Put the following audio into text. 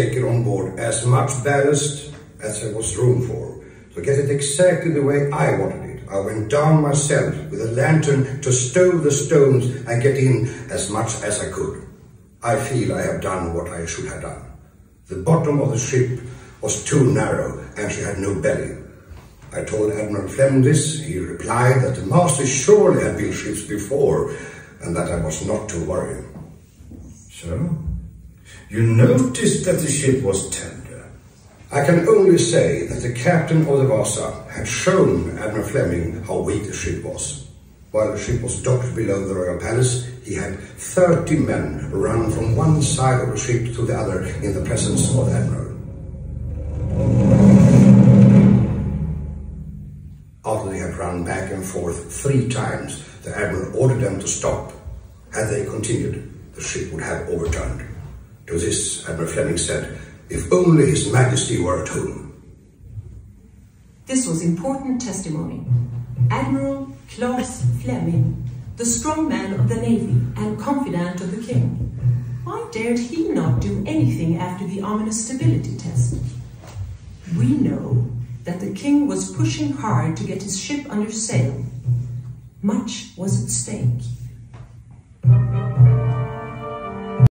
taken on board as much ballast as there was room for. To get it exactly the way I wanted it, I went down myself with a lantern to stow the stones and get in as much as I could. I feel I have done what I should have done. The bottom of the ship was too narrow and she had no belly. I told Admiral Fleming this. He replied that the master surely had built ships before and that I was not to worry. So, you noticed that the ship was tender? I can only say that the captain of the Vasa had shown Admiral Fleming how weak the ship was. While the ship was docked below the Royal Palace, he had 30 men run from one side of the ship to the other in the presence of the Admiral. After they had run back and forth three times, the Admiral ordered them to stop. Had they continued, the ship would have overturned. To this, Admiral Fleming said, if only His Majesty were at home. This was important testimony. Admiral Claes Fleming, the strong man of the Navy and confidant of the King. Why dared he not do anything after the ominous stability test? We know that the King was pushing hard to get his ship under sail. Much was at stake.